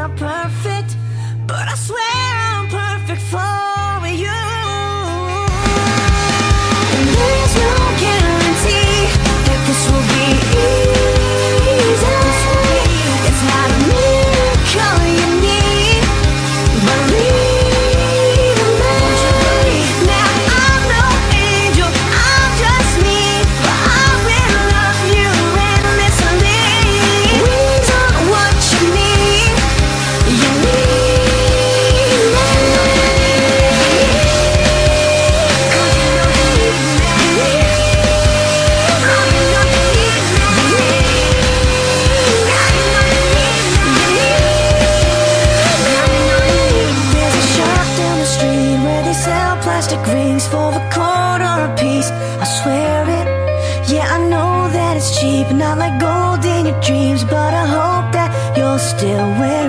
not perfect, but I swear. But not like gold in your dreams But I hope that you're still with